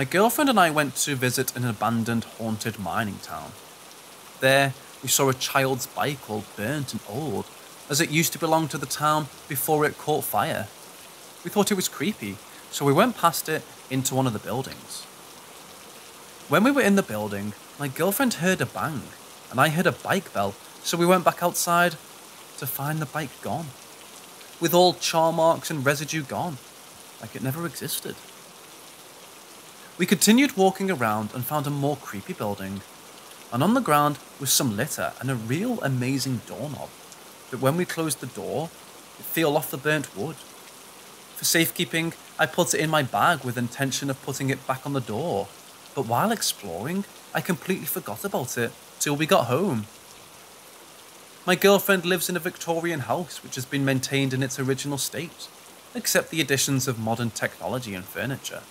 my girlfriend and I went to visit an abandoned haunted mining town. There, we saw a child's bike all burnt and old, as it used to belong to the town before it caught fire. We thought it was creepy, so we went past it into one of the buildings. When we were in the building, my girlfriend heard a bang, and I heard a bike bell, so we went back outside to find the bike gone, with all char marks and residue gone, like it never existed. We continued walking around and found a more creepy building, and on the ground was some litter and a real amazing doorknob that when we closed the door, it fell off the burnt wood. For safekeeping, I put it in my bag with intention of putting it back on the door, but while exploring, I completely forgot about it till we got home. My girlfriend lives in a Victorian house which has been maintained in its original state, except the additions of modern technology and furniture.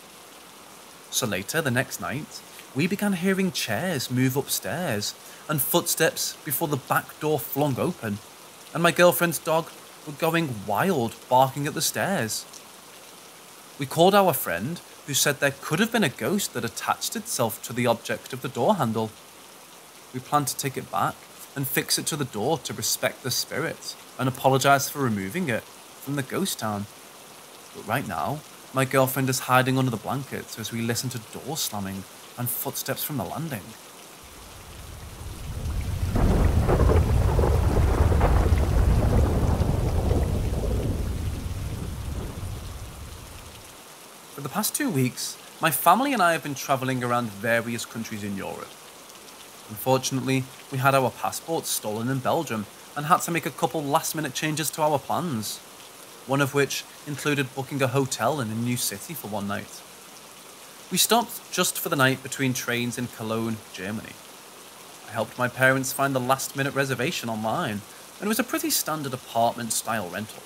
So later, the next night, we began hearing chairs move upstairs and footsteps before the back door flung open, and my girlfriend's dog were going wild, barking at the stairs. We called our friend, who said there could have been a ghost that attached itself to the object of the door handle. We planned to take it back and fix it to the door to respect the spirit and apologize for removing it from the ghost town. But right now, my girlfriend is hiding under the blankets as we listen to door slamming and footsteps from the landing. For the past two weeks, my family and I have been travelling around various countries in Europe. Unfortunately, we had our passports stolen in Belgium and had to make a couple last minute changes to our plans, one of which included booking a hotel in a new city for one night. We stopped just for the night between trains in Cologne, Germany. I helped my parents find the last minute reservation online, and it was a pretty standard apartment style rental.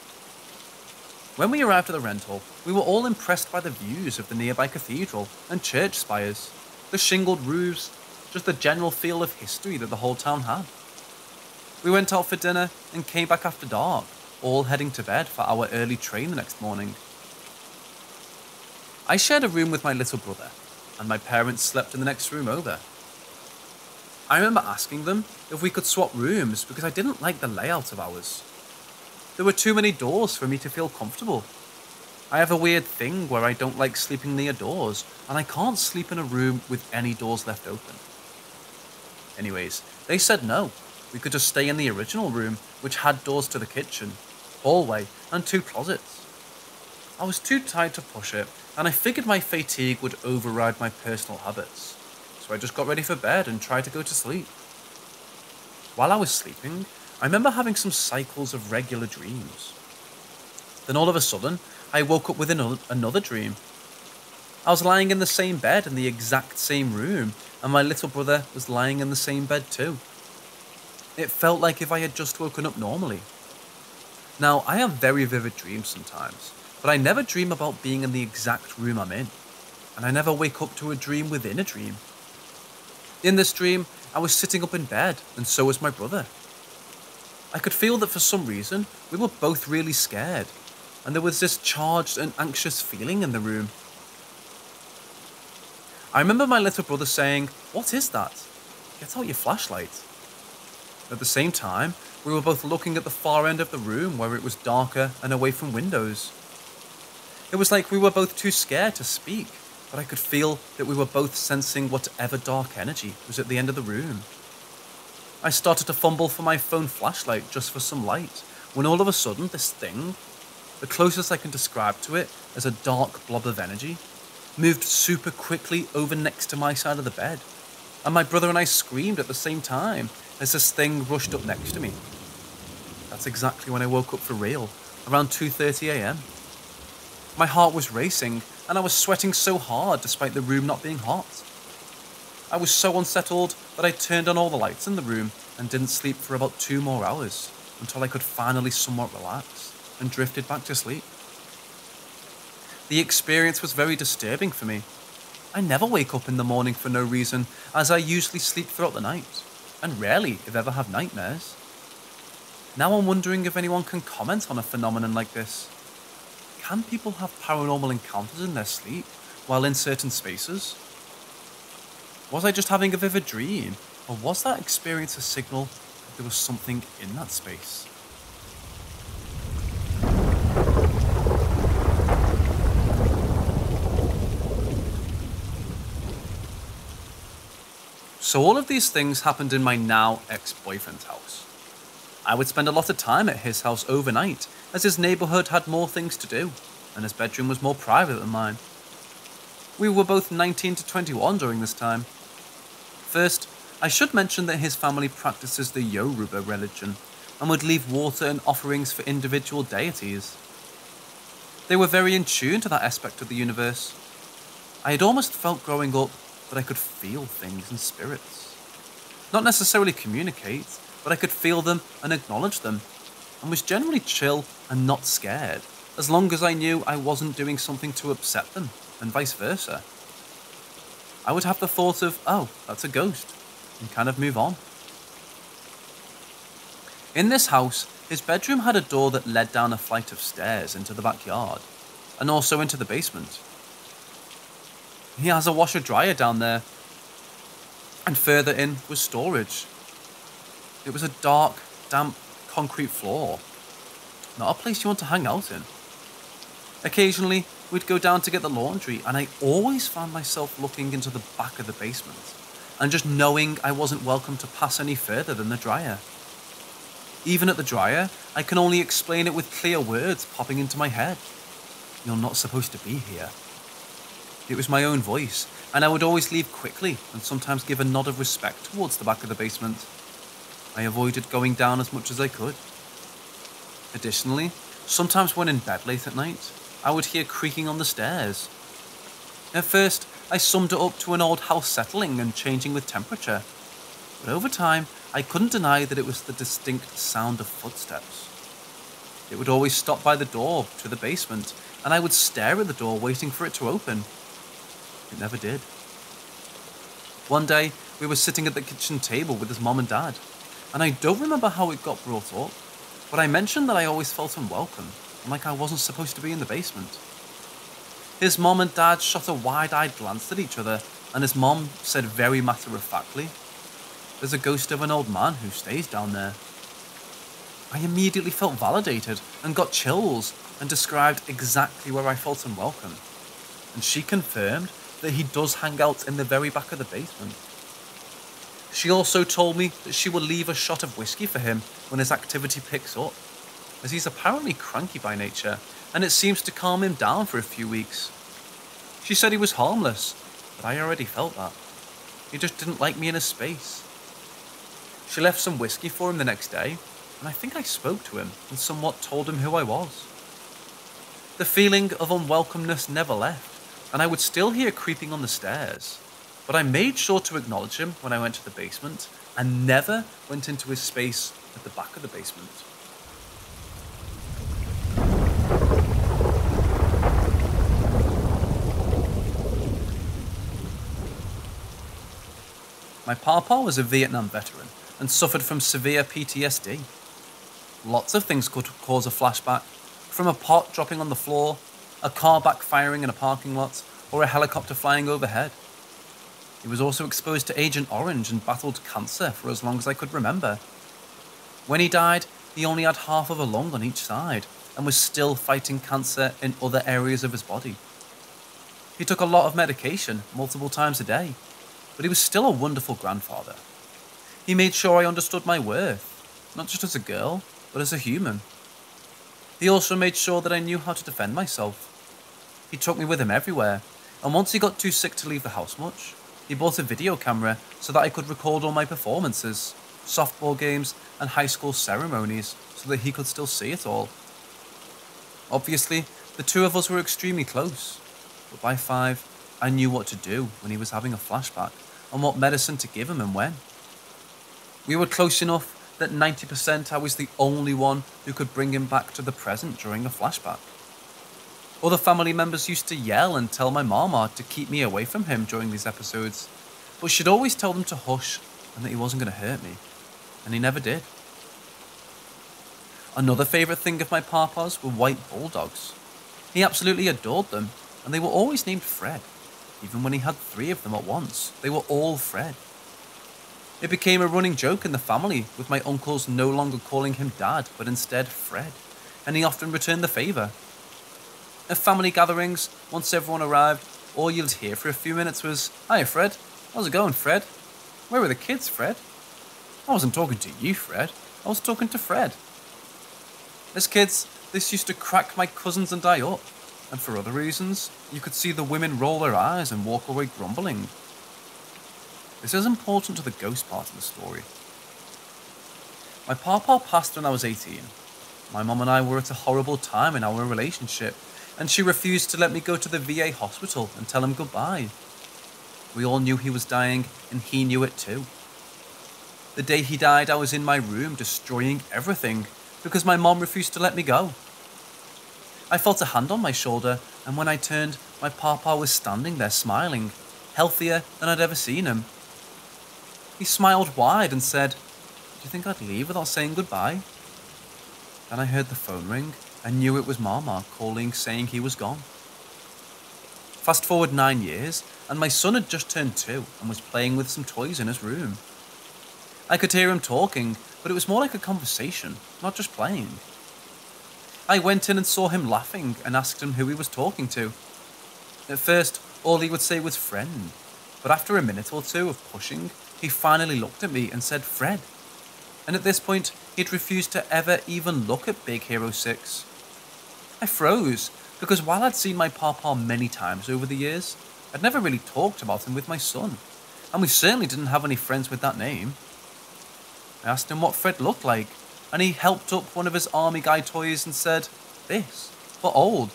When we arrived at the rental, we were all impressed by the views of the nearby cathedral and church spires, the shingled roofs, just the general feel of history that the whole town had. We went out for dinner and came back after dark, all heading to bed for our early train the next morning. I shared a room with my little brother, and my parents slept in the next room over. I remember asking them if we could swap rooms because I didn't like the layout of ours. There were too many doors for me to feel comfortable. I have a weird thing where I don't like sleeping near doors, and I can't sleep in a room with any doors left open. Anyways, they said no. We could just stay in the original room, which had doors to the kitchen, hallway, and two closets. I was too tired to push it, and I figured my fatigue would override my personal habits. So I just got ready for bed and tried to go to sleep. While I was sleeping, I remember having some cycles of regular dreams. Then all of a sudden, I woke up with another dream. I was lying in the same bed in the exact same room, and my little brother was lying in the same bed too. It felt like if I had just woken up normally. Now, I have very vivid dreams sometimes, but I never dream about being in the exact room I'm in, and I never wake up to a dream within a dream. In this dream, I was sitting up in bed, and so was my brother. I could feel that for some reason, we were both really scared, and there was this charged and anxious feeling in the room. I remember my little brother saying, What is that? Get out your flashlight. At the same time, we were both looking at the far end of the room where it was darker and away from windows. It was like we were both too scared to speak, but I could feel that we were both sensing whatever dark energy was at the end of the room. I started to fumble for my phone flashlight just for some light, when all of a sudden, this thing, the closest I can describe to it as a dark blob of energy, moved super quickly over next to my side of the bed, and my brother and I screamed at the same time as this thing rushed up next to me. That's exactly when I woke up for real, around 2:30 a.m. My heart was racing, and I was sweating so hard despite the room not being hot. I was so unsettled that I turned on all the lights in the room and didn't sleep for about two more hours until I could finally somewhat relax and drifted back to sleep. The experience was very disturbing for me. I never wake up in the morning for no reason, as I usually sleep throughout the night, and rarely, if ever, have nightmares. Now I'm wondering if anyone can comment on a phenomenon like this. Can people have paranormal encounters in their sleep while in certain spaces? Was I just having a vivid dream, or was that experience a signal that there was something in that space? So all of these things happened in my now ex-boyfriend's house. I would spend a lot of time at his house overnight, as his neighbourhood had more things to do, and his bedroom was more private than mine. We were both 19 to 21 during this time. First, I should mention that his family practices the Yoruba religion and would leave water and offerings for individual deities. They were very in tune to that aspect of the universe. I had almost felt growing up that I could feel things and spirits. Not necessarily communicate, but I could feel them and acknowledge them, and was generally chill and not scared, as long as I knew I wasn't doing something to upset them, and vice versa. I would have the thought of, oh, that's a ghost, and kind of move on. In this house, his bedroom had a door that led down a flight of stairs into the backyard, and also into the basement. He has a washer dryer down there. And further in was storage. It was a dark, damp concrete floor. Not a place you want to hang out in. Occasionally, we'd go down to get the laundry, and I always found myself looking into the back of the basement and just knowing I wasn't welcome to pass any further than the dryer. Even at the dryer, I can only explain it with clear words popping into my head. You're not supposed to be here. It was my own voice, and I would always leave quickly and sometimes give a nod of respect towards the back of the basement. I avoided going down as much as I could. Additionally, sometimes when in bed late at night, I would hear creaking on the stairs. At first, I summed it up to an old house settling and changing with temperature, but over time, I couldn't deny that it was the distinct sound of footsteps. It would always stop by the door to the basement, and I would stare at the door waiting for it to open. It never did. One day, we were sitting at the kitchen table with his mom and dad, and I don't remember how it got brought up, but I mentioned that I always felt unwelcome, and like I wasn't supposed to be in the basement. His mom and dad shot a wide eyed glance at each other, and his mom said very matter of factly, There's a ghost of an old man who stays down there. I immediately felt validated and got chills and described exactly where I felt unwelcome. And she confirmed that he does hang out in the very back of the basement. She also told me that she will leave a shot of whiskey for him when his activity picks up, as he's apparently cranky by nature, and it seems to calm him down for a few weeks. She said he was harmless, but I already felt that. He just didn't like me in his space. She left some whiskey for him the next day, and I think I spoke to him and somewhat told him who I was. The feeling of unwelcomeness never left, and I would still hear creeping on the stairs. But I made sure to acknowledge him when I went to the basement and never went into his space at the back of the basement. My papa was a Vietnam veteran and suffered from severe PTSD. Lots of things could cause a flashback, from a pot dropping on the floor a car backfiring in a parking lot, or a helicopter flying overhead. He was also exposed to Agent Orange and battled cancer for as long as I could remember. When he died, he only had half of a lung on each side and was still fighting cancer in other areas of his body. He took a lot of medication multiple times a day, but he was still a wonderful grandfather. He made sure I understood my worth, not just as a girl, but as a human. He also made sure that I knew how to defend myself he took me with him everywhere, and once he got too sick to leave the house much, he bought a video camera so that I could record all my performances, softball games, and high school ceremonies so that he could still see it all. Obviously, the two of us were extremely close, but by five, I knew what to do when he was having a flashback and what medicine to give him and when. We were close enough that 90% I was the only one who could bring him back to the present during a flashback. Other family members used to yell and tell my mama to keep me away from him during these episodes, but she'd always tell them to hush and that he wasn't going to hurt me, and he never did. Another favourite thing of my papa's were white bulldogs. He absolutely adored them, and they were always named Fred. even when he had three of them at once. They were all Fred. It became a running joke in the family, with my uncles no longer calling him Dad, but instead Fred, and he often returned the favour. At family gatherings, once everyone arrived, all you'd hear for a few minutes was, Hiya, Fred. How's it going, Fred? Where were the kids, Fred? I wasn't talking to you, Fred. I was talking to Fred. As kids, this used to crack my cousins and I up, and for other reasons, you could see the women roll their eyes and walk away grumbling. This is important to the ghost part of the story. My papa passed when I was 18. My mum and I were at a horrible time in our relationship, and she refused to let me go to the VA hospital and tell him goodbye. We all knew he was dying, and he knew it too. The day he died, I was in my room destroying everything because my mom refused to let me go. I felt a hand on my shoulder, and when I turned, my papa was standing there smiling, healthier than I'd ever seen him. He smiled wide and said, Do you think I'd leave without saying goodbye? Then I heard the phone ring and knew it was Mama calling saying he was gone. Fast forward nine years, and my son had just turned two and was playing with some toys in his room. I could hear him talking, but it was more like a conversation, not just playing. I went in and saw him laughing and asked him who he was talking to. At first, all he would say was friend, but after a minute or two of pushing, he finally looked at me and said Fred. And at this point, he'd refused to ever even look at Big Hero 6. I froze, because while I'd seen my papa many times over the years, I'd never really talked about him with my son, and we certainly didn't have any friends with that name. I asked him what Fred looked like, and he helped up one of his army guy toys and said, This, but old.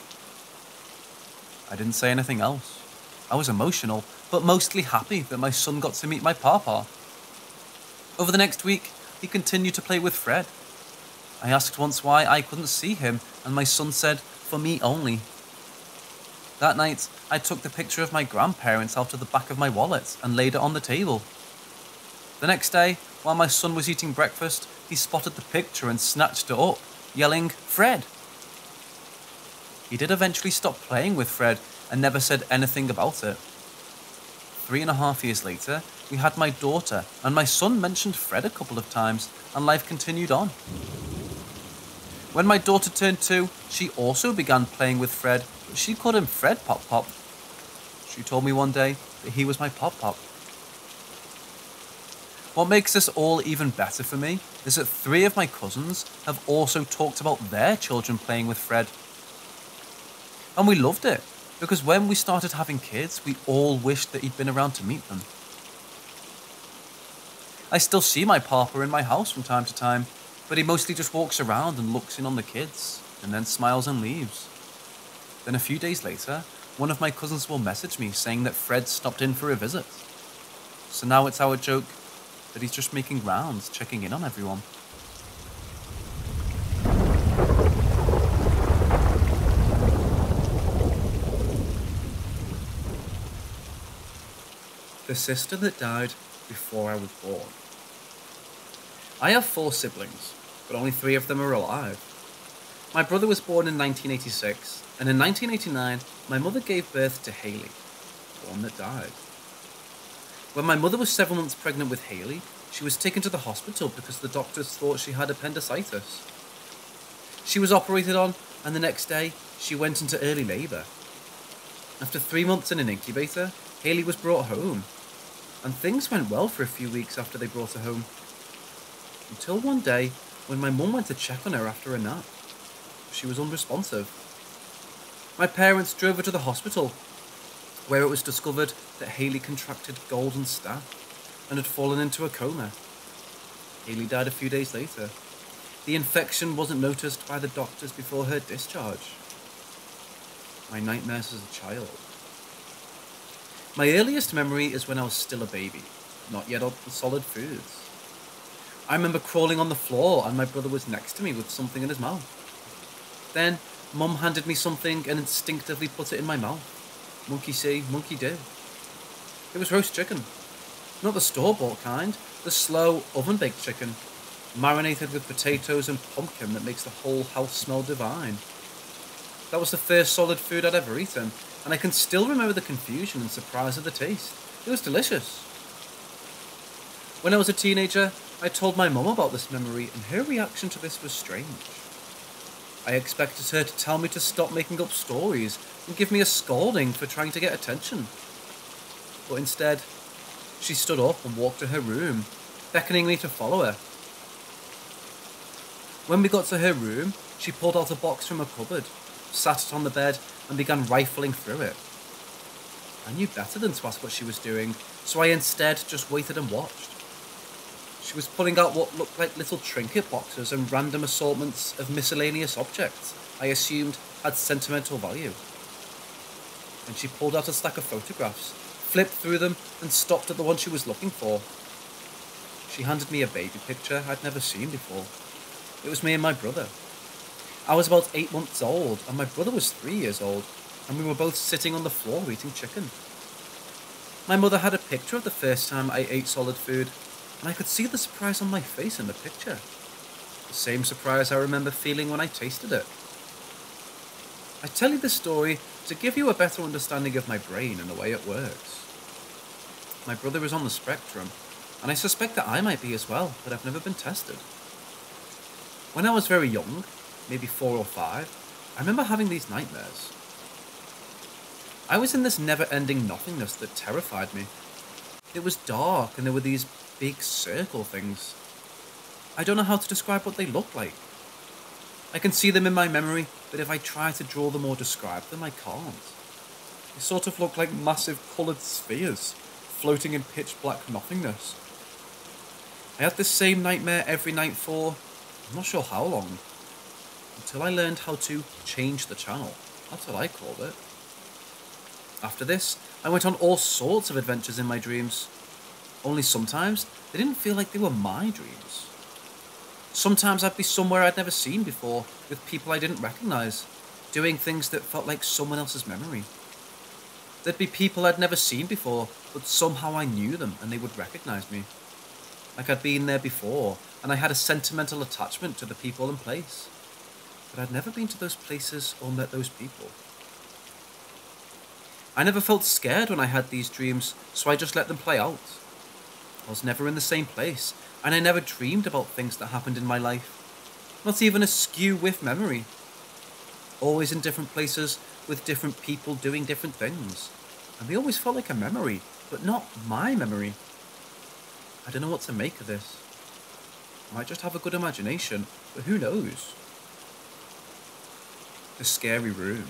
I didn't say anything else. I was emotional, but mostly happy that my son got to meet my papa. Over the next week, he continued to play with Fred, I asked once why I couldn't see him, and my son said, For me only. That night, I took the picture of my grandparents out of the back of my wallet and laid it on the table. The next day, while my son was eating breakfast, he spotted the picture and snatched it up, yelling, Fred! He did eventually stop playing with Fred and never said anything about it. Three and a half years later, we had my daughter, and my son mentioned Fred a couple of times, and life continued on. When my daughter turned two, she also began playing with Fred, but she called him Fred Pop Pop. She told me one day that he was my Pop Pop. What makes this all even better for me is that three of my cousins have also talked about their children playing with Fred. And we loved it, because when we started having kids, we all wished that he'd been around to meet them. I still see my papa in my house from time to time, but he mostly just walks around and looks in on the kids, and then smiles and leaves. Then a few days later, one of my cousins will message me saying that Fred stopped in for a visit. So now it's our joke that he's just making rounds, checking in on everyone. The sister that died before I was born. I have four siblings, but only three of them are alive. My brother was born in 1986, and in 1989, my mother gave birth to Haley, the one that died. When my mother was several months pregnant with Haley, she was taken to the hospital because the doctors thought she had appendicitis. She was operated on, and the next day, she went into early labour. After three months in an incubator, Haley was brought home, and things went well for a few weeks after they brought her home. Until one day, when my mum went to check on her after a nap. She was unresponsive. My parents drove her to the hospital, where it was discovered that Haley contracted golden staph and had fallen into a coma. Haley died a few days later. The infection wasn't noticed by the doctors before her discharge. My nightmares as a child. My earliest memory is when I was still a baby, not yet on solid foods. I remember crawling on the floor and my brother was next to me with something in his mouth. Then, Mum handed me something and instinctively put it in my mouth. Monkey see, monkey do. It was roast chicken. Not the store-bought kind, the slow, oven-baked chicken, marinated with potatoes and pumpkin that makes the whole house smell divine. That was the first solid food I'd ever eaten, and I can still remember the confusion and surprise of the taste. It was delicious. When I was a teenager, I told my mum about this memory, and her reaction to this was strange. I expected her to tell me to stop making up stories and give me a scolding for trying to get attention. But instead, she stood up and walked to her room, beckoning me to follow her. When we got to her room, she pulled out a box from a cupboard, sat it on the bed, and began rifling through it. I knew better than to ask what she was doing, so I instead just waited and watched. She was pulling out what looked like little trinket boxes and random assortments of miscellaneous objects I assumed had sentimental value. And she pulled out a stack of photographs, flipped through them, and stopped at the one she was looking for. She handed me a baby picture I'd never seen before. It was me and my brother. I was about eight months old, and my brother was three years old, and we were both sitting on the floor eating chicken. My mother had a picture of the first time I ate solid food, and I could see the surprise on my face in the picture. The same surprise I remember feeling when I tasted it. I tell you this story to give you a better understanding of my brain and the way it works. My brother is on the spectrum, and I suspect that I might be as well, but I've never been tested. When I was very young, maybe four or five, I remember having these nightmares. I was in this never ending nothingness that terrified me. It was dark and there were these big circle things. I don't know how to describe what they look like. I can see them in my memory, but if I try to draw them or describe them, I can't. They sort of look like massive coloured spheres, floating in pitch black nothingness. I had this same nightmare every night for, I'm not sure how long, until I learned how to change the channel. That's what I called it. After this, I went on all sorts of adventures in my dreams. Only sometimes they didn't feel like they were my dreams. Sometimes I'd be somewhere I'd never seen before, with people I didn't recognize, doing things that felt like someone else's memory. There'd be people I'd never seen before, but somehow I knew them and they would recognize me. Like I'd been there before, and I had a sentimental attachment to the people and place. But I'd never been to those places or met those people. I never felt scared when I had these dreams, so I just let them play out. I was never in the same place, and I never dreamed about things that happened in my life. Not even a skew with memory. Always in different places, with different people doing different things. And they always felt like a memory, but not my memory. I don't know what to make of this. I might just have a good imagination, but who knows? The scary room.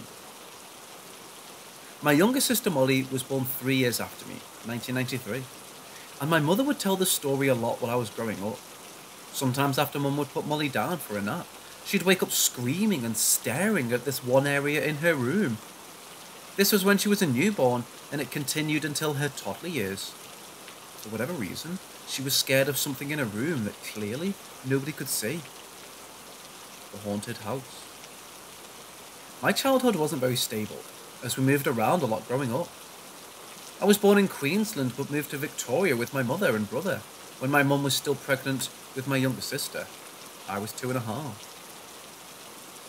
My younger sister Molly was born three years after me, 1993 and my mother would tell the story a lot while I was growing up. Sometimes after mum would put Molly down for a nap, she'd wake up screaming and staring at this one area in her room. This was when she was a newborn, and it continued until her toddler years. For whatever reason, she was scared of something in her room that clearly nobody could see. The haunted house. My childhood wasn't very stable, as we moved around a lot growing up. I was born in Queensland but moved to Victoria with my mother and brother when my mum was still pregnant with my younger sister. I was two and a half.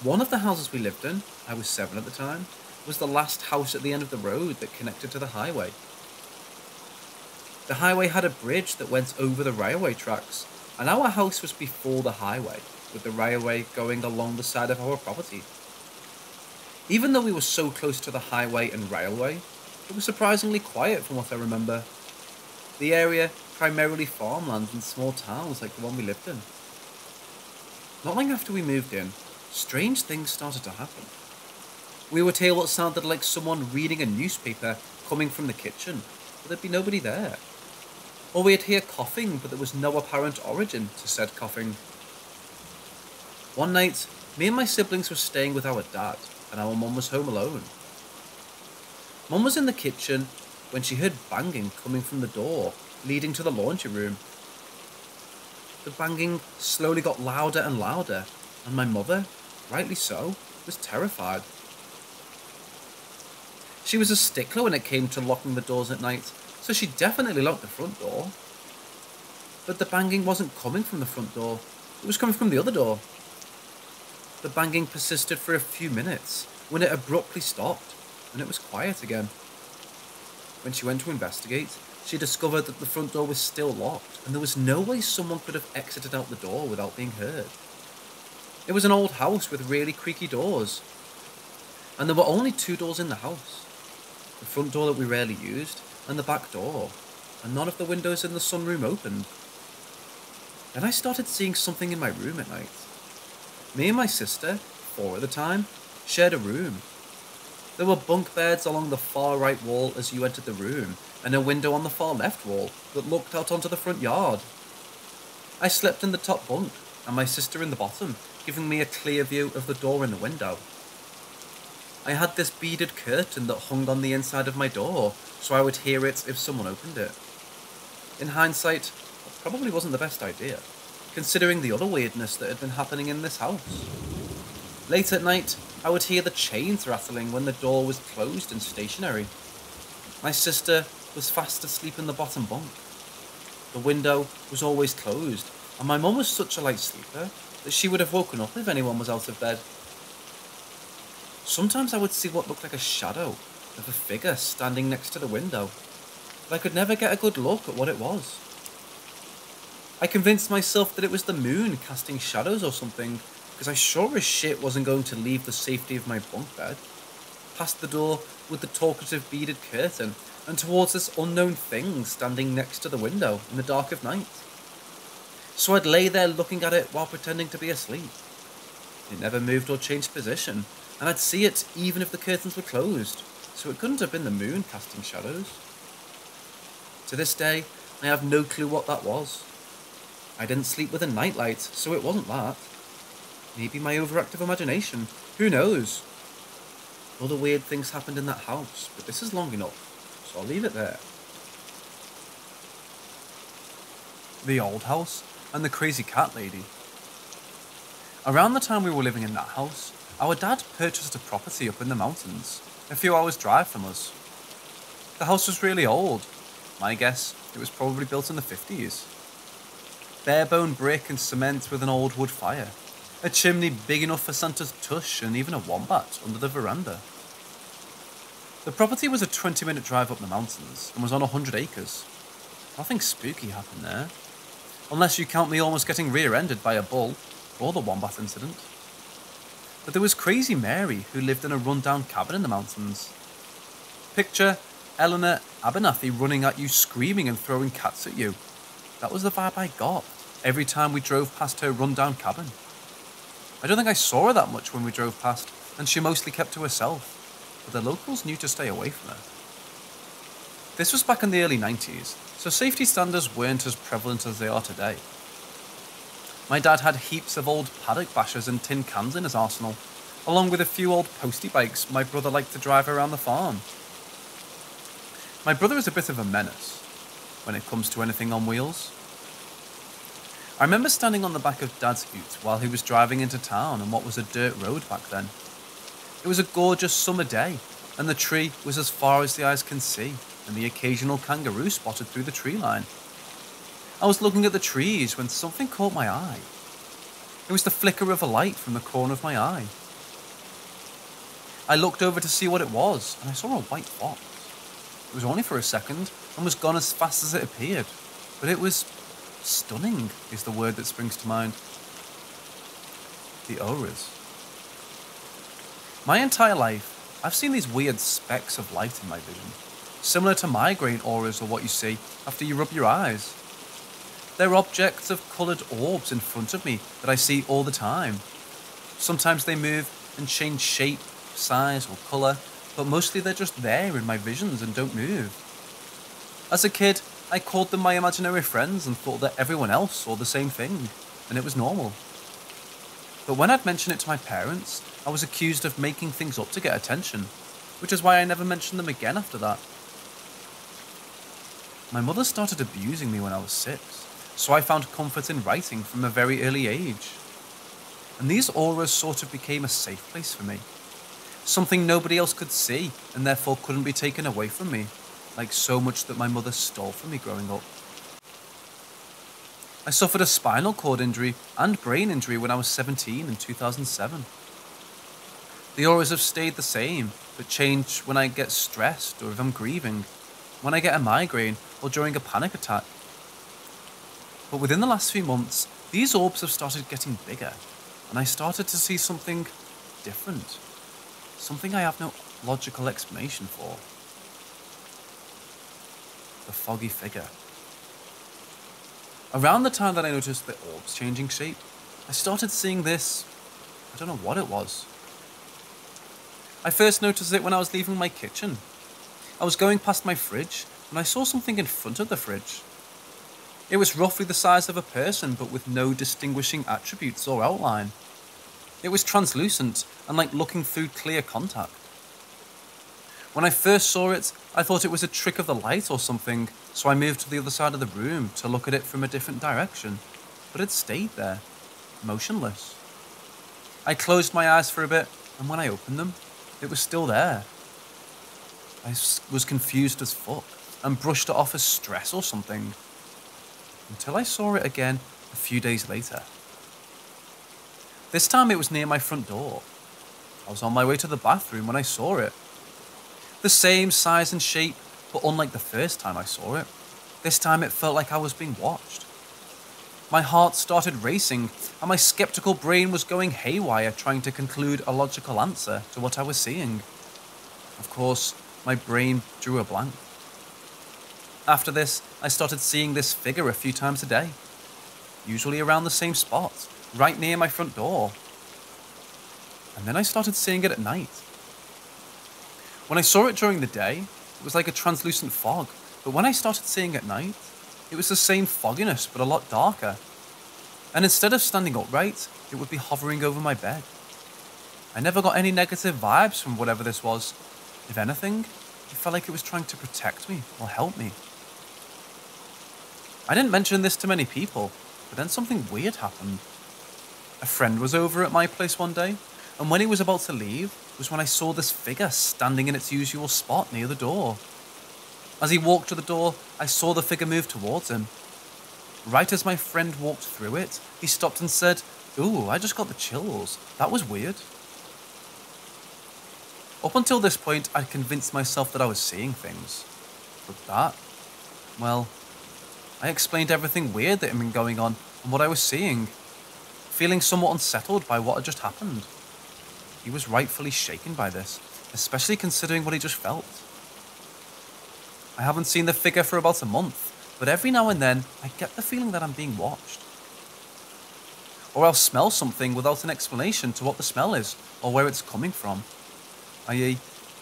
One of the houses we lived in, I was seven at the time, was the last house at the end of the road that connected to the highway. The highway had a bridge that went over the railway tracks, and our house was before the highway, with the railway going along the side of our property. Even though we were so close to the highway and railway, it was surprisingly quiet from what I remember. The area, primarily farmlands and small towns like the one we lived in. Not long after we moved in, strange things started to happen. We would hear what sounded like someone reading a newspaper coming from the kitchen, but there'd be nobody there. Or we'd hear coughing, but there was no apparent origin to said coughing. One night, me and my siblings were staying with our dad, and our mum was home alone. Mum was in the kitchen when she heard banging coming from the door leading to the laundry room. The banging slowly got louder and louder, and my mother, rightly so, was terrified. She was a stickler when it came to locking the doors at night, so she definitely locked the front door. But the banging wasn't coming from the front door, it was coming from the other door. The banging persisted for a few minutes when it abruptly stopped and it was quiet again. When she went to investigate, she discovered that the front door was still locked, and there was no way someone could have exited out the door without being heard. It was an old house with really creaky doors, and there were only two doors in the house the front door that we rarely used, and the back door, and none of the windows in the sunroom opened. Then I started seeing something in my room at night. Me and my sister, four at the time, shared a room. There were bunk beds along the far right wall as you entered the room, and a window on the far left wall that looked out onto the front yard. I slept in the top bunk, and my sister in the bottom, giving me a clear view of the door and the window. I had this beaded curtain that hung on the inside of my door, so I would hear it if someone opened it. In hindsight, probably wasn't the best idea, considering the other weirdness that had been happening in this house. Late at night, I would hear the chains rattling when the door was closed and stationary. My sister was fast asleep in the bottom bunk. The window was always closed, and my mum was such a light sleeper that she would have woken up if anyone was out of bed. Sometimes I would see what looked like a shadow of a figure standing next to the window, but I could never get a good look at what it was. I convinced myself that it was the moon casting shadows or something, because I sure as shit wasn't going to leave the safety of my bunk bed, past the door with the talkative beaded curtain, and towards this unknown thing standing next to the window in the dark of night. So I'd lay there looking at it while pretending to be asleep. It never moved or changed position, and I'd see it even if the curtains were closed, so it couldn't have been the moon casting shadows. To this day, I have no clue what that was. I didn't sleep with a nightlight, so it wasn't that. Maybe my overactive imagination. Who knows? Other weird things happened in that house, but this is long enough, so I'll leave it there. The old house and the crazy cat lady. Around the time we were living in that house, our dad purchased a property up in the mountains, a few hours' drive from us. The house was really old. My guess, it was probably built in the 50s. Barebone brick and cement with an old wood fire, a chimney big enough for Santa's tush, and even a wombat under the veranda. The property was a 20 minute drive up the mountains and was on 100 acres. Nothing spooky happened there, unless you count me almost getting rear ended by a bull or the wombat incident. But there was Crazy Mary, who lived in a rundown cabin in the mountains. Picture Eleanor Abernathy running at you, screaming and throwing cats at you. That was the vibe I got every time we drove past her rundown cabin. I don't think I saw her that much when we drove past, and she mostly kept to herself, but the locals knew to stay away from her. This was back in the early 90s, so safety standards weren't as prevalent as they are today. My dad had heaps of old paddock bashers and tin cans in his arsenal, along with a few old postie bikes my brother liked to drive around the farm. My brother is a bit of a menace when it comes to anything on wheels. I remember standing on the back of Dad's ute while he was driving into town on what was a dirt road back then. It was a gorgeous summer day, and the tree was as far as the eyes can see, and the occasional kangaroo spotted through the tree line. I was looking at the trees when something caught my eye. It was the flicker of a light from the corner of my eye. I looked over to see what it was, and I saw a white fox. It was only for a second and was gone as fast as it appeared, but it was stunning, is the word that springs to mind. The auras. My entire life, I've seen these weird specks of light in my vision, similar to migraine auras or what you see after you rub your eyes. They're objects of coloured orbs in front of me that I see all the time. Sometimes they move and change shape, size, or colour, but mostly they're just there in my visions and don't move. As a kid, I called them my imaginary friends and thought that everyone else saw the same thing, and it was normal. But when I'd mention it to my parents, I was accused of making things up to get attention, which is why I never mentioned them again after that. My mother started abusing me when I was six so I found comfort in writing from a very early age. And these auras sort of became a safe place for me. Something nobody else could see and therefore couldn't be taken away from me, like so much that my mother stole from me growing up. I suffered a spinal cord injury and brain injury when I was 17 in 2007. The auras have stayed the same, but change when I get stressed or if I'm grieving, when I get a migraine or during a panic attack. But within the last few months, these orbs have started getting bigger, and I started to see something different. Something I have no logical explanation for. The foggy figure. Around the time that I noticed the orbs changing shape, I started seeing this. I don't know what it was. I first noticed it when I was leaving my kitchen. I was going past my fridge and I saw something in front of the fridge. It was roughly the size of a person but with no distinguishing attributes or outline. It was translucent and like looking through clear contact. When I first saw it, I thought it was a trick of the light or something, so I moved to the other side of the room to look at it from a different direction. But it stayed there, motionless. I closed my eyes for a bit, and when I opened them, it was still there. I was confused as fuck and brushed it off as stress or something. Until I saw it again a few days later. This time it was near my front door. I was on my way to the bathroom when I saw it. The same size and shape, but unlike the first time I saw it, this time it felt like I was being watched. My heart started racing, and my skeptical brain was going haywire trying to conclude a logical answer to what I was seeing. Of course, my brain drew a blank. After this, I started seeing this figure a few times a day, usually around the same spot, right near my front door. And then I started seeing it at night. When I saw it during the day, it was like a translucent fog, but when I started seeing at night, it was the same fogginess but a lot darker. And instead of standing upright, it would be hovering over my bed. I never got any negative vibes from whatever this was. If anything, it felt like it was trying to protect me or help me. I didn't mention this to many people, but then something weird happened. A friend was over at my place one day, and when he was about to leave was when I saw this figure standing in its usual spot near the door. As he walked to the door, I saw the figure move towards him. Right as my friend walked through it, he stopped and said, Ooh, I just got the chills. That was weird. Up until this point, I'd convinced myself that I was seeing things. But that, well, I explained everything weird that had been going on and what I was seeing, feeling somewhat unsettled by what had just happened. He was rightfully shaken by this, especially considering what he just felt. I haven't seen the figure for about a month, but every now and then I get the feeling that I'm being watched. Or I'll smell something without an explanation to what the smell is or where it's coming from. I.e.,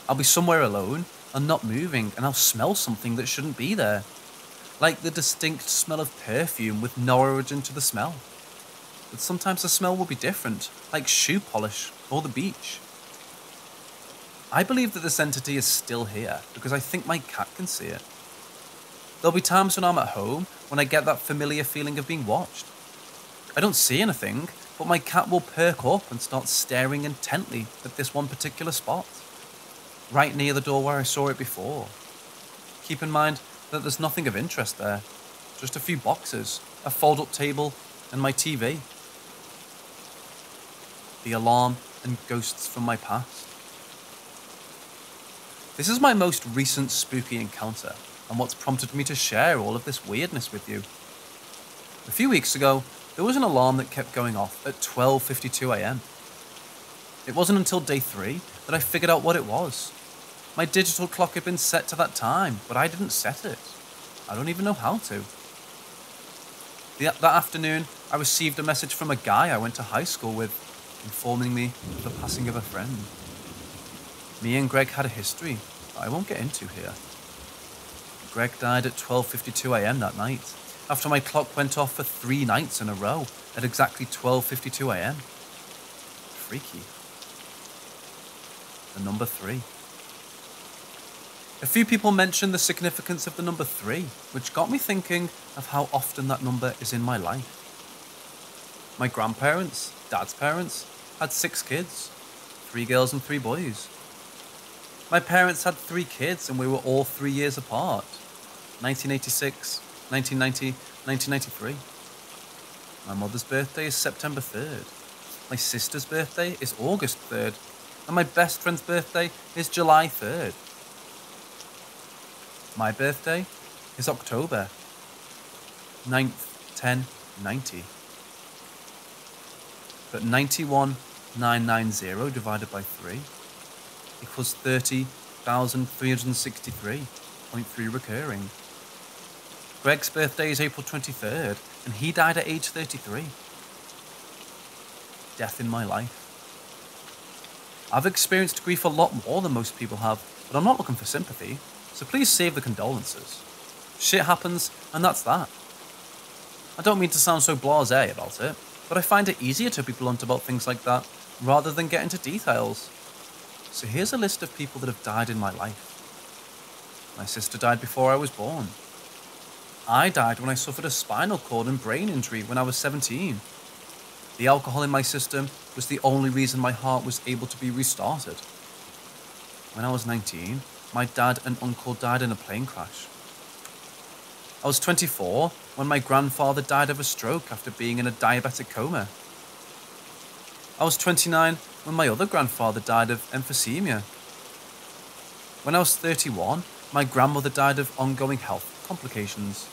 I'll be somewhere alone and not moving and I'll smell something that shouldn't be there. Like the distinct smell of perfume with no origin to the smell but sometimes the smell will be different, like shoe polish or the beach. I believe that this entity is still here because I think my cat can see it. There'll be times when I'm at home when I get that familiar feeling of being watched. I don't see anything, but my cat will perk up and start staring intently at this one particular spot, right near the door where I saw it before. Keep in mind that there's nothing of interest there, just a few boxes, a fold up table, and my TV the alarm, and ghosts from my past. This is my most recent spooky encounter, and what's prompted me to share all of this weirdness with you. A few weeks ago, there was an alarm that kept going off at 12:52 a.m. It wasn't until day 3 that I figured out what it was. My digital clock had been set to that time, but I didn't set it. I don't even know how to. The, that afternoon, I received a message from a guy I went to high school with informing me of the passing of a friend. Me and Greg had a history that I won't get into here. Greg died at 12:52 a.m. that night, after my clock went off for 3 nights in a row at exactly 12:52 a.m. Freaky. The number 3. A few people mentioned the significance of the number 3, which got me thinking of how often that number is in my life. My grandparents, dad's parents, had six kids three girls and three boys. My parents had three kids and we were all three years apart 1986, 1990, 1993. My mother's birthday is September 3rd. My sister's birthday is August 3rd. and my best friend's birthday is July 3rd. My birthday is October 9th, 1090. But 91990 divided by 3 equals 30,363.3 recurring. Greg's birthday is April 23rd, and he died at age 33. Death in my life. I've experienced grief a lot more than most people have, but I'm not looking for sympathy, so please save the condolences. Shit happens, and that's that. I don't mean to sound so blase about it, but I find it easier to be blunt about things like that rather than get into details. So here's a list of people that have died in my life. My sister died before I was born. I died when I suffered a spinal cord and brain injury when I was 17. The alcohol in my system was the only reason my heart was able to be restarted. When I was 19, my dad and uncle died in a plane crash. I was 24 when my grandfather died of a stroke after being in a diabetic coma. I was 29 when my other grandfather died of emphysema. When I was 31, my grandmother died of ongoing health complications.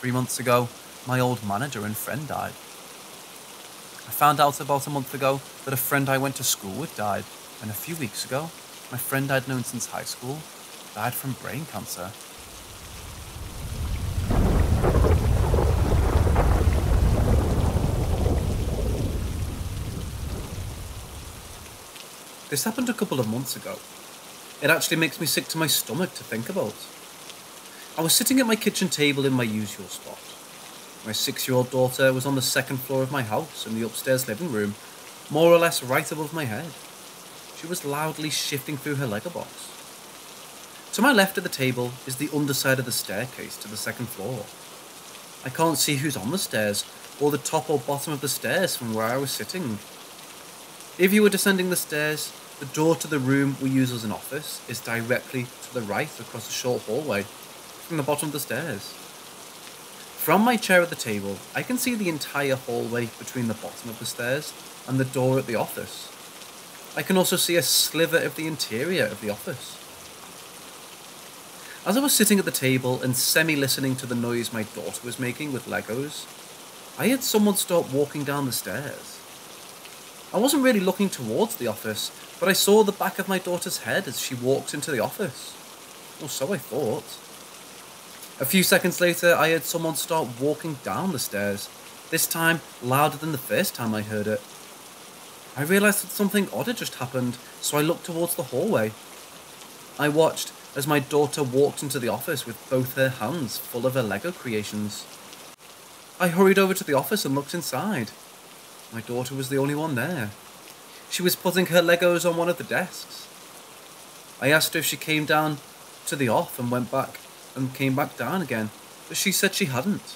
Three months ago, my old manager and friend died. I found out about a month ago that a friend I went to school with died, and a few weeks ago, my friend I'd known since high school died from brain cancer. This happened a couple of months ago. It actually makes me sick to my stomach to think about. I was sitting at my kitchen table in my usual spot. My six year old daughter was on the second floor of my house in the upstairs living room, more or less right above my head. She was loudly shifting through her Lego box. To my left of the table is the underside of the staircase to the second floor. I can't see who's on the stairs, or the top or bottom of the stairs from where I was sitting. If you were descending the stairs, the door to the room we use as an office is directly to the right across a short hallway from the bottom of the stairs. From my chair at the table, I can see the entire hallway between the bottom of the stairs and the door at the office. I can also see a sliver of the interior of the office. As I was sitting at the table and semi listening to the noise my daughter was making with Legos, I heard someone start walking down the stairs. I wasn't really looking towards the office, but I saw the back of my daughter's head as she walked into the office. Or so I thought. A few seconds later, I heard someone start walking down the stairs, this time louder than the first time I heard it. I realised that something odd had just happened, so I looked towards the hallway. I watched as my daughter walked into the office with both her hands full of her Lego creations. I hurried over to the office and looked inside. My daughter was the only one there. She was putting her Legos on one of the desks. I asked her if she came down to the off and went back and came back down again, but she said she hadn't.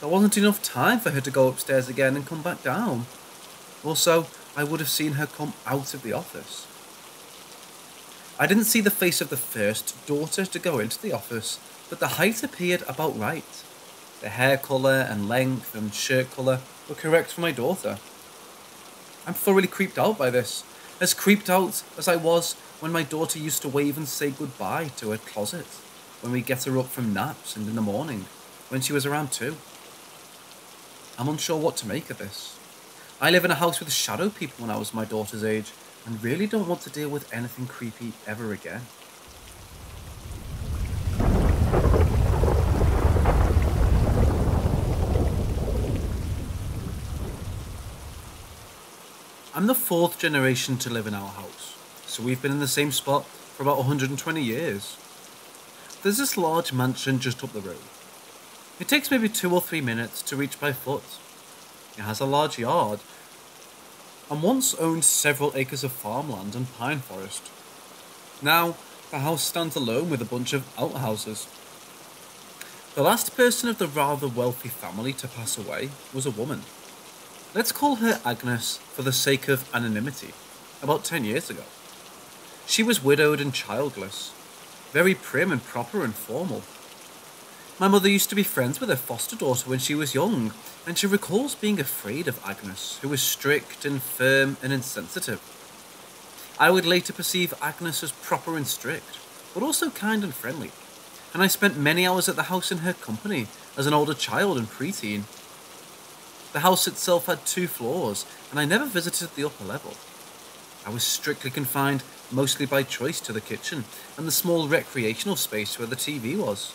There wasn't enough time for her to go upstairs again and come back down. Also, I would have seen her come out of the office. I didn't see the face of the first daughter to go into the office, but the height appeared about right. The hair colour and length and shirt colour were correct for my daughter. I'm thoroughly creeped out by this, as creeped out as I was when my daughter used to wave and say goodbye to her closet when we get her up from naps and in the morning, when she was around two. I'm unsure what to make of this. I live in a house with shadow people when I was my daughter's age, and really don't want to deal with anything creepy ever again. I'm the fourth generation to live in our house, so we've been in the same spot for about 120 years. There's this large mansion just up the road. It takes maybe two or three minutes to reach by foot. It has a large yard and once owned several acres of farmland and pine forest. Now, the house stands alone with a bunch of outhouses. The last person of the rather wealthy family to pass away was a woman. Let's call her Agnes for the sake of anonymity, about 10 years ago. She was widowed and childless, very prim and proper and formal. My mother used to be friends with her foster daughter when she was young, and she recalls being afraid of Agnes, who was strict and firm and insensitive. I would later perceive Agnes as proper and strict, but also kind and friendly, and I spent many hours at the house in her company as an older child and preteen. The house itself had two floors, and I never visited the upper level. I was strictly confined, mostly by choice, to the kitchen and the small recreational space where the TV was.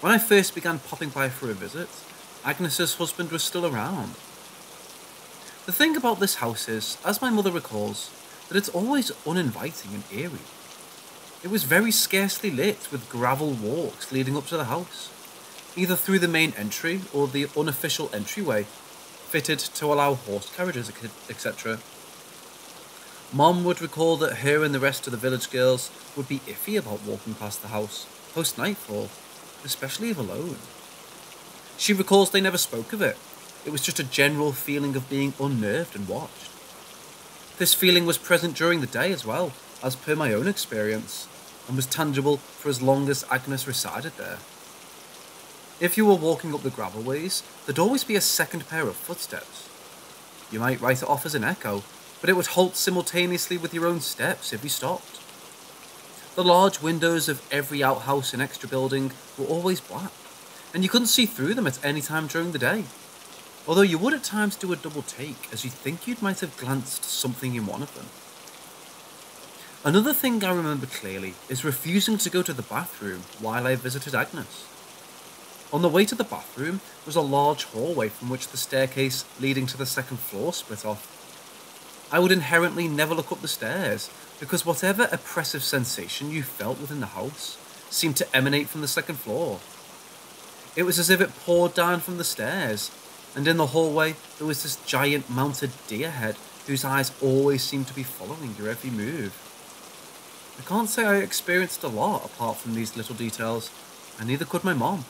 When I first began popping by for a visit, Agnes's husband was still around. The thing about this house is, as my mother recalls, that it's always uninviting and eerie. It was very scarcely lit with gravel walks leading up to the house, either through the main entry or the unofficial entryway, fitted to allow horse carriages, etc. Mom would recall that her and the rest of the village girls would be iffy about walking past the house post nightfall especially if alone. She recalls they never spoke of it. It was just a general feeling of being unnerved and watched. This feeling was present during the day as well, as per my own experience, and was tangible for as long as Agnes resided there. If you were walking up the gravelways, there'd always be a second pair of footsteps. You might write it off as an echo, but it would halt simultaneously with your own steps if you stopped. The large windows of every outhouse and extra building were always black, and you couldn't see through them at any time during the day. Although you would at times do a double take as you think you might have glanced something in one of them. Another thing I remember clearly is refusing to go to the bathroom while I visited Agnes. On the way to the bathroom was a large hallway from which the staircase leading to the second floor split off. I would inherently never look up the stairs because whatever oppressive sensation you felt within the house seemed to emanate from the second floor. It was as if it poured down from the stairs, and in the hallway there was this giant mounted deer head whose eyes always seemed to be following your every move. I can't say I experienced a lot apart from these little details, and neither could my mom.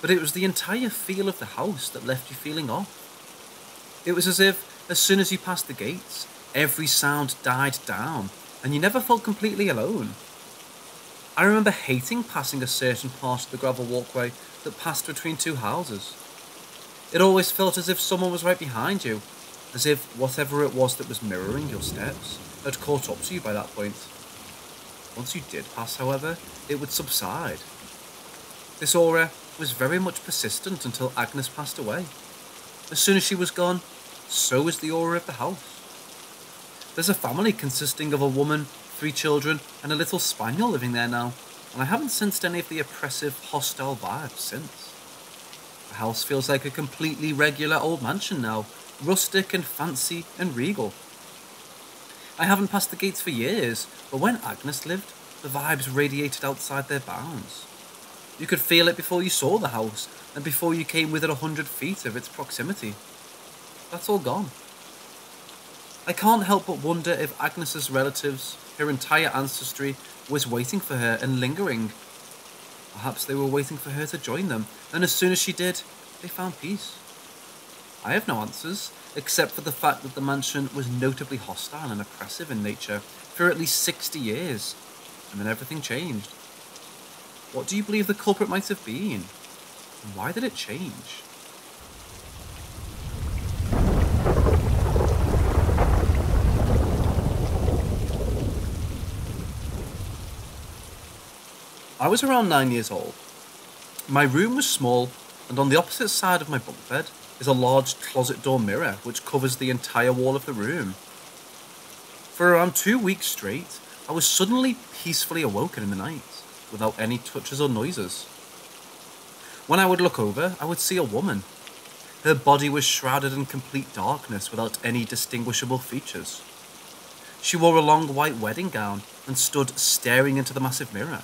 But it was the entire feel of the house that left you feeling off. It was as if, as soon as you passed the gates, every sound died down and you never felt completely alone. I remember hating passing a certain part of the gravel walkway that passed between two houses. It always felt as if someone was right behind you, as if whatever it was that was mirroring your steps had caught up to you by that point. Once you did pass, however, it would subside. This aura was very much persistent until Agnes passed away. As soon as she was gone, so was the aura of the house. There's a family consisting of a woman, three children, and a little spaniel living there now, and I haven't sensed any of the oppressive, hostile vibes since. The house feels like a completely regular old mansion now, rustic and fancy and regal. I haven't passed the gates for years, but when Agnes lived, the vibes radiated outside their bounds. You could feel it before you saw the house, and before you came within a hundred feet of its proximity. That's all gone. I can't help but wonder if Agnes's relatives, her entire ancestry, was waiting for her and lingering. Perhaps they were waiting for her to join them, and as soon as she did, they found peace. I have no answers, except for the fact that the mansion was notably hostile and oppressive in nature for at least 60 years, and then everything changed. What do you believe the culprit might have been? And why did it change? I was around nine years old. My room was small, and on the opposite side of my bunk bed is a large closet door mirror which covers the entire wall of the room. For around two weeks straight, I was suddenly peacefully awoken in the night, without any touches or noises. When I would look over, I would see a woman. Her body was shrouded in complete darkness without any distinguishable features. She wore a long white wedding gown and stood staring into the massive mirror.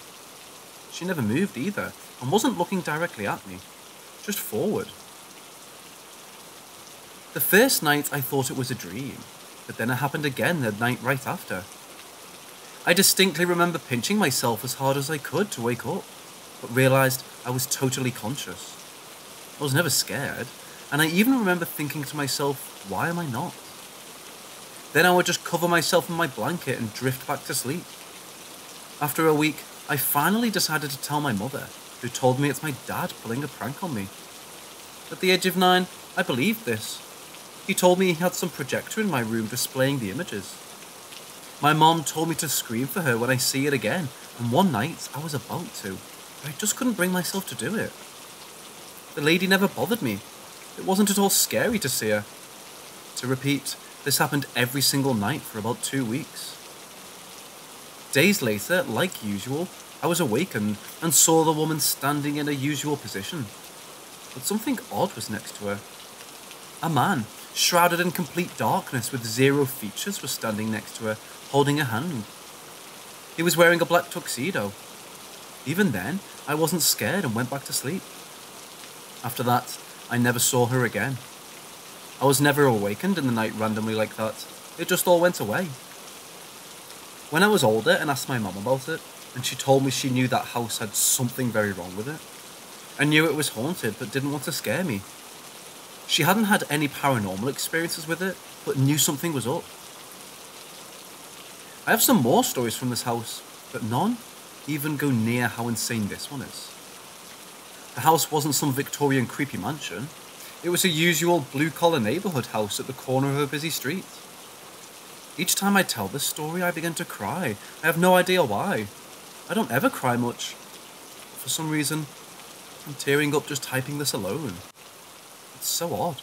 She never moved either, and wasn't looking directly at me, just forward. The first night I thought it was a dream, but then it happened again the night right after. I distinctly remember pinching myself as hard as I could to wake up, but realised I was totally conscious. I was never scared, and I even remember thinking to myself, why am I not? Then I would just cover myself in my blanket and drift back to sleep. After a week, I finally decided to tell my mother, who told me it's my dad pulling a prank on me. At the age of nine, I believed this. He told me he had some projector in my room displaying the images. My mom told me to scream for her when I see it again, and one night I was about to, but I just couldn't bring myself to do it. The lady never bothered me. It wasn't at all scary to see her. To repeat, this happened every single night for about two weeks. Days later, like usual, I was awakened and saw the woman standing in her usual position. But something odd was next to her. A man, shrouded in complete darkness with zero features, was standing next to her, holding a hand. He was wearing a black tuxedo. Even then, I wasn't scared and went back to sleep. After that, I never saw her again. I was never awakened in the night randomly like that. It just all went away. When I was older and asked my mum about it, and she told me she knew that house had something very wrong with it. I knew it was haunted, but didn't want to scare me. She hadn't had any paranormal experiences with it, but knew something was up. I have some more stories from this house, but none even go near how insane this one is. The house wasn't some Victorian creepy mansion. It was a usual blue collar neighbourhood house at the corner of a busy street. Each time I tell this story, I begin to cry. I have no idea why. I don't ever cry much. For some reason, I'm tearing up just typing this alone. It's so odd.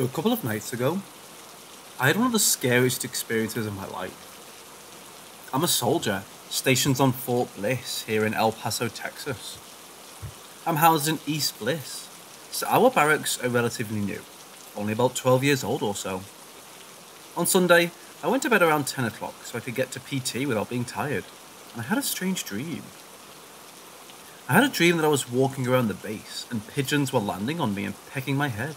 So, a couple of nights ago, I had one of the scariest experiences of my life. I'm a soldier stationed on Fort Bliss here in El Paso, Texas. I'm housed in East Bliss, so our barracks are relatively new, only about 12 years old or so. On Sunday, I went to bed around 10 o'clock so I could get to PT without being tired, and I had a strange dream. I had a dream that I was walking around the base and pigeons were landing on me and pecking my head.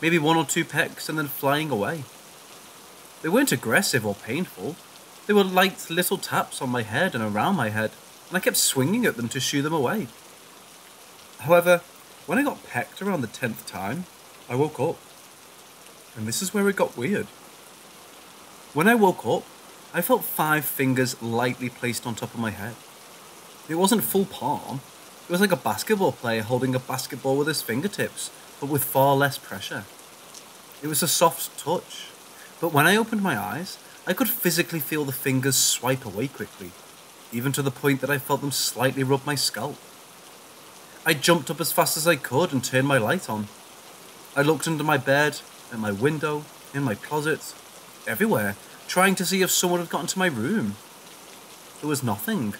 Maybe one or two pecks and then flying away. They weren't aggressive or painful. They were light little taps on my head and around my head, and I kept swinging at them to shoo them away. However, when I got pecked around the tenth time, I woke up. And this is where it got weird. When I woke up, I felt five fingers lightly placed on top of my head. It wasn't full palm, it was like a basketball player holding a basketball with his fingertips, but with far less pressure. It was a soft touch, but when I opened my eyes, I could physically feel the fingers swipe away quickly, even to the point that I felt them slightly rub my scalp. I jumped up as fast as I could and turned my light on. I looked under my bed, at my window, in my closet, everywhere, trying to see if someone had gotten to my room. There was nothing.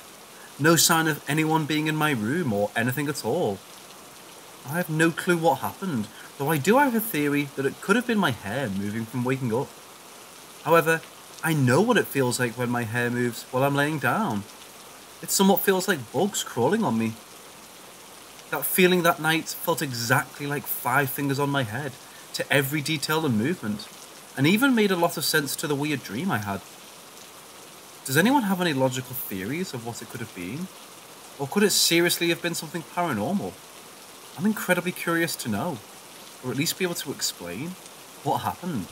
No sign of anyone being in my room or anything at all. I have no clue what happened, though I do have a theory that it could have been my hair moving from waking up. However, I know what it feels like when my hair moves while I'm laying down. It somewhat feels like bugs crawling on me. That feeling that night felt exactly like five fingers on my head, to every detail and movement, and even made a lot of sense to the weird dream I had. Does anyone have any logical theories of what it could have been? Or could it seriously have been something paranormal? I'm incredibly curious to know, or at least be able to explain, what happened.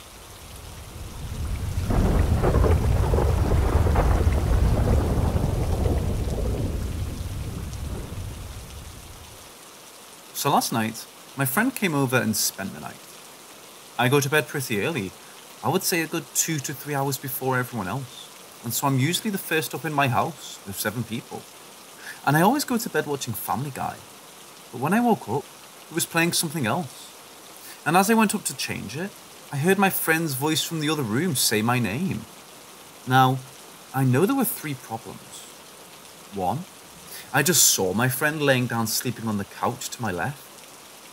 So last night, my friend came over and spent the night. I go to bed pretty early. I would say a good two to three hours before everyone else. And so I'm usually the first up in my house of seven people. And I always go to bed watching Family Guy. But when I woke up, it was playing something else. And as I went up to change it, I heard my friend's voice from the other room say my name. Now, I know there were three problems. One, I just saw my friend laying down sleeping on the couch to my left.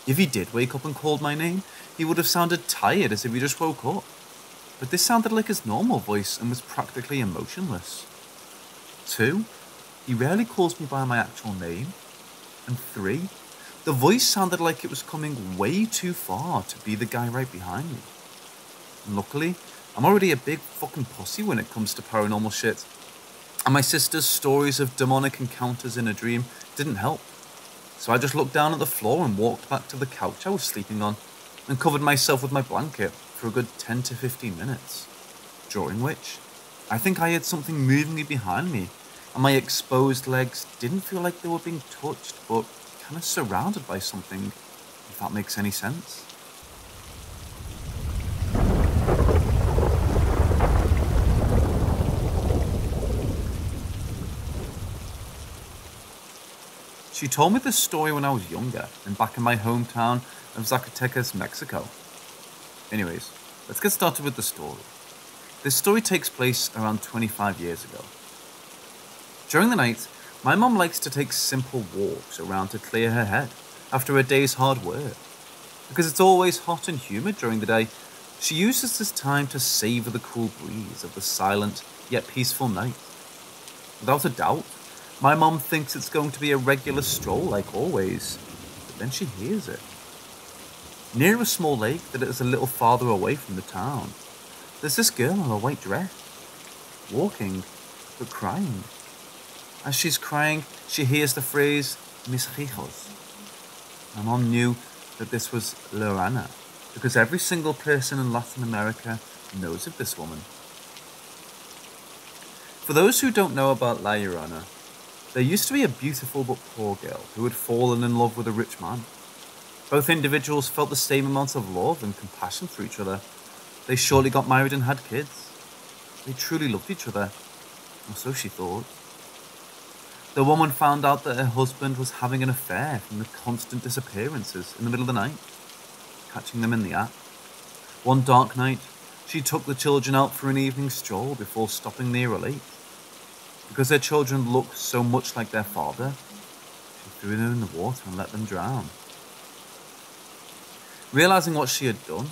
If he did wake up and called my name, he would have sounded tired as if he just woke up. But this sounded like his normal voice and was practically emotionless. Two, he rarely calls me by my actual name. And three, the voice sounded like it was coming way too far to be the guy right behind me. And luckily, I'm already a big fucking pussy when it comes to paranormal shit, and my sister's stories of demonic encounters in a dream didn't help. So I just looked down at the floor and walked back to the couch I was sleeping on, and covered myself with my blanket for a good 10 to 15 minutes, during which I think I heard something moving behind me, and my exposed legs didn't feel like they were being touched, but kind of surrounded by something, if that makes any sense. She told me this story when I was younger and back in my hometown of Zacatecas, Mexico. Anyways, let's get started with the story. This story takes place around 25 years ago. During the night, my mom likes to take simple walks around to clear her head after a day's hard work. Because it's always hot and humid during the day, she uses this time to savor the cool breeze of the silent yet peaceful night. Without a doubt, my mom thinks it's going to be a regular stroll like always, but then she hears it. Near a small lake that is a little farther away from the town, there's this girl in a white dress, walking, but crying. As she's crying, she hears the phrase, mis hijos. My mom knew that this was Llorona, because every single person in Latin America knows of this woman. For those who don't know about La Llorona, there used to be a beautiful but poor girl who had fallen in love with a rich man. Both individuals felt the same amount of love and compassion for each other. They surely got married and had kids. They truly loved each other, or so she thought. The woman found out that her husband was having an affair from the constant disappearances in the middle of the night, catching them in the act. One dark night, she took the children out for an evening stroll before stopping near a lake. Because their children looked so much like their father, she threw them in the water and let them drown. Realizing what she had done,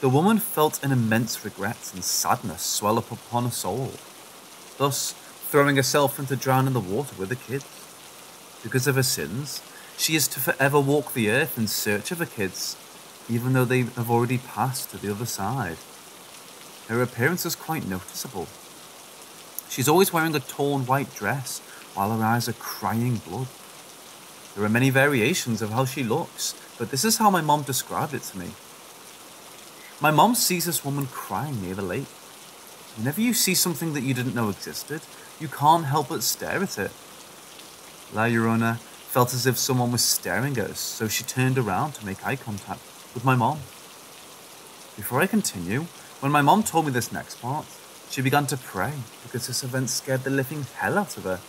the woman felt an immense regret and sadness swell up upon her soul, thus throwing herself into drown in the water with the kids. Because of her sins, she is to forever walk the earth in search of her kids, even though they have already passed to the other side. Her appearance is quite noticeable. She's always wearing a torn white dress while her eyes are crying blood. There are many variations of how she looks, but this is how my mom described it to me. My mom sees this woman crying near the lake. Whenever you see something that you didn't know existed, you can't help but stare at it. La Llorona felt as if someone was staring at us, so she turned around to make eye contact with my mom. Before I continue, when my mom told me this next part, she began to pray because this event scared the living hell out of her,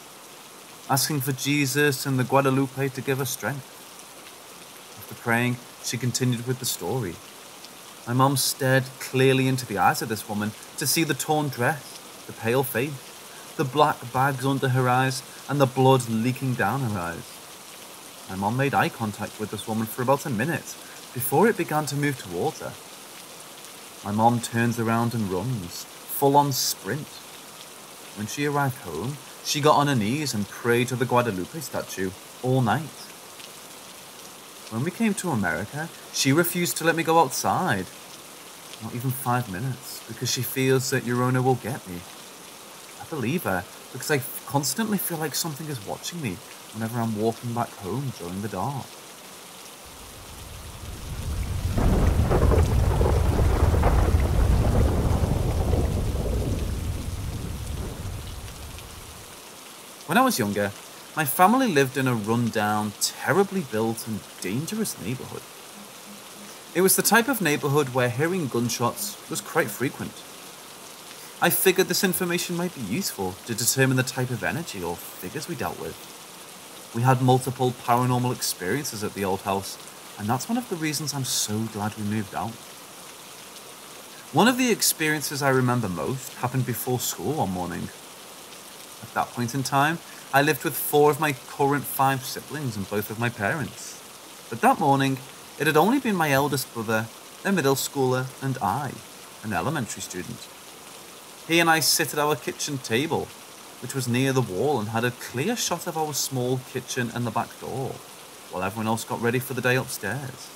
asking for Jesus and the Guadalupe to give her strength. After praying, she continued with the story. My mom stared clearly into the eyes of this woman to see the torn dress, the pale face, the black bags under her eyes, and the blood leaking down her eyes. My mom made eye contact with this woman for about a minute before it began to move towards her. My mom turns around and runs, full on sprint. When she arrived home, she got on her knees and prayed to the Guadalupe statue all night. When we came to America, she refused to let me go outside. Not even five minutes, because she feels that Llorona will get me. Believe her, because I constantly feel like something is watching me whenever I'm walking back home during the dark. When I was younger, my family lived in a rundown, terribly built, and dangerous neighbourhood. It was the type of neighbourhood where hearing gunshots was quite frequent. I figured this information might be useful to determine the type of energy or figures we dealt with. We had multiple paranormal experiences at the old house, and that's one of the reasons I'm so glad we moved out. One of the experiences I remember most happened before school one morning. At that point in time, I lived with four of my current five siblings and both of my parents. But that morning, it had only been my eldest brother, a middle schooler, and I, an elementary student. He and I sit at our kitchen table, which was near the wall and had a clear shot of our small kitchen and the back door, while everyone else got ready for the day upstairs.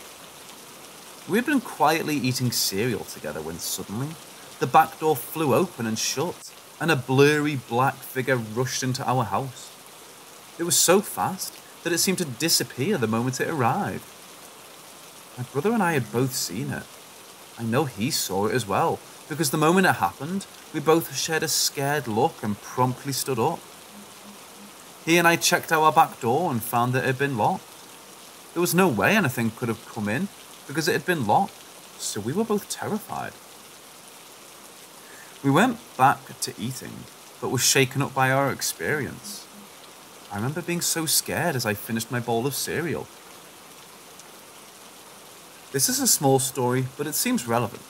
We had been quietly eating cereal together when suddenly the back door flew open and shut, and a blurry black figure rushed into our house. It was so fast that it seemed to disappear the moment it arrived. My brother and I had both seen it. I know he saw it as well, because the moment it happened, we both shared a scared look and promptly stood up. He and I checked our back door and found that it had been locked. There was no way anything could have come in because it had been locked, so we were both terrified. We went back to eating, but were shaken up by our experience. I remember being so scared as I finished my bowl of cereal. This is a small story, but it seems relevant.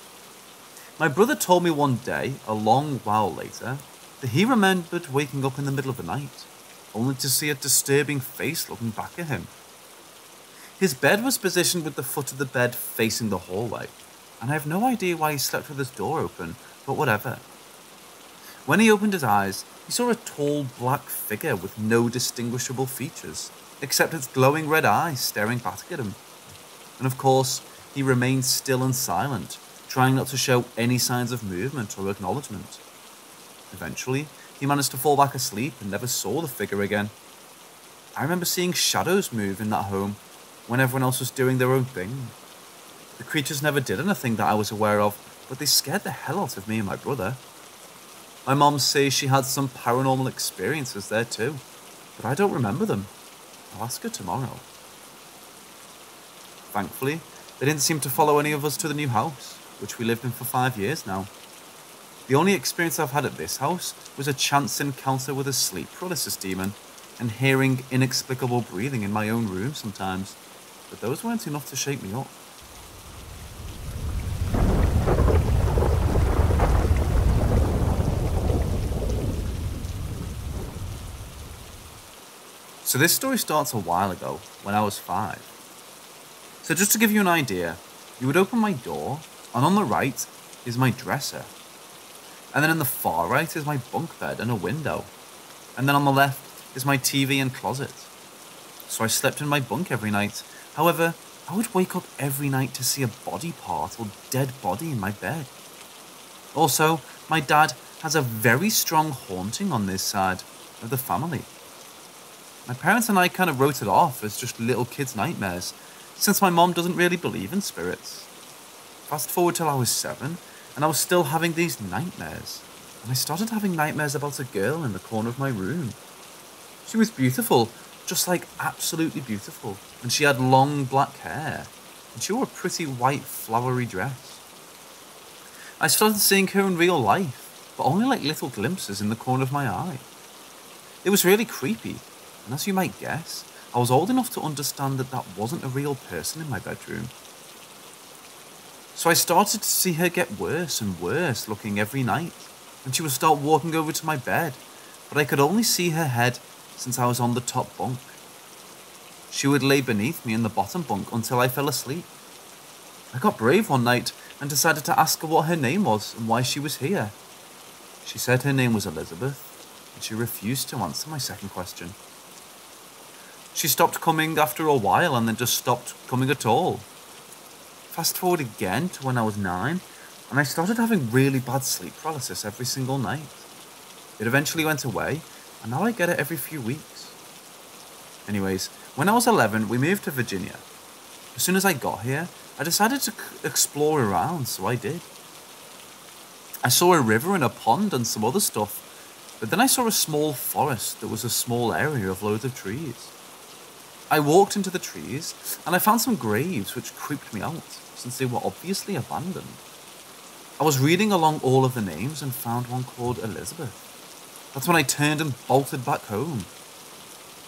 My brother told me one day, a long while later, that he remembered waking up in the middle of the night, only to see a disturbing face looking back at him. His bed was positioned with the foot of the bed facing the hallway, and I have no idea why he slept with his door open, but whatever. When he opened his eyes, he saw a tall black figure with no distinguishable features, except its glowing red eyes staring back at him. And of course, he remained still and silent, trying not to show any signs of movement or acknowledgement. Eventually, he managed to fall back asleep and never saw the figure again. I remember seeing shadows move in that home when everyone else was doing their own thing. The creatures never did anything that I was aware of, but they scared the hell out of me and my brother. My mom says she had some paranormal experiences there too, but I don't remember them. I'll ask her tomorrow. Thankfully, they didn't seem to follow any of us to the new house, which we lived in for five years now. The only experience I've had at this house was a chance encounter with a sleep paralysis demon and hearing inexplicable breathing in my own room sometimes, but those weren't enough to shake me up. So this story starts a while ago, when I was five. So just to give you an idea, you would open my door, and on the right is my dresser. And then in the far right is my bunk bed and a window. And then on the left is my TV and closet. So I slept in my bunk every night. However, I would wake up every night to see a body part or dead body in my bed. Also, my dad has a very strong haunting on this side of the family. My parents and I kind of wrote it off as just little kids' nightmares, since my mom doesn't really believe in spirits. Fast forward till I was seven, and I was still having these nightmares. And I started having nightmares about a girl in the corner of my room. She was beautiful, just like absolutely beautiful, and she had long black hair, and she wore a pretty white flowery dress. I started seeing her in real life, but only like little glimpses in the corner of my eye. It was really creepy, and as you might guess, I was old enough to understand that that wasn't a real person in my bedroom. So I started to see her get worse and worse looking every night, and she would start walking over to my bed, but I could only see her head since I was on the top bunk. She would lay beneath me in the bottom bunk until I fell asleep. I got brave one night and decided to ask her what her name was and why she was here. She said her name was Elizabeth, and she refused to answer my second question. She stopped coming after a while and then just stopped coming at all. Fast forward again to when I was nine, and I started having really bad sleep paralysis every single night. It eventually went away, and now I get it every few weeks. Anyways, when I was 11, we moved to Virginia. As soon as I got here, I decided to explore around, so I did. I saw a river and a pond and some other stuff, but then I saw a small forest that was a small area of loads of trees. I walked into the trees and I found some graves which creeped me out since they were obviously abandoned. I was reading along all of the names and found one called Elizabeth. That's when I turned and bolted back home.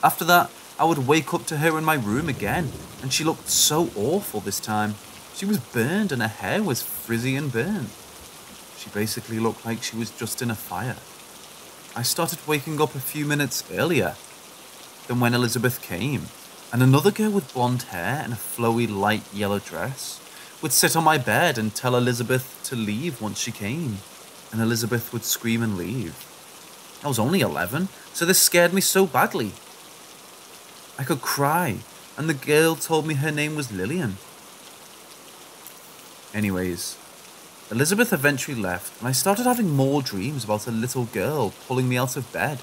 After that, I would wake up to her in my room again, and she looked so awful this time. She was burned and her hair was frizzy and burnt. She basically looked like she was just in a fire. I started waking up a few minutes earlier than when Elizabeth came, and another girl with blonde hair and a flowy light yellow dress would sit on my bed and tell Elizabeth to leave once she came, and Elizabeth would scream and leave. I was only 11, so this scared me so badly. I could cry, and the girl told me her name was Lillian. Anyways, Elizabeth eventually left, and I started having more dreams about a little girl pulling me out of bed.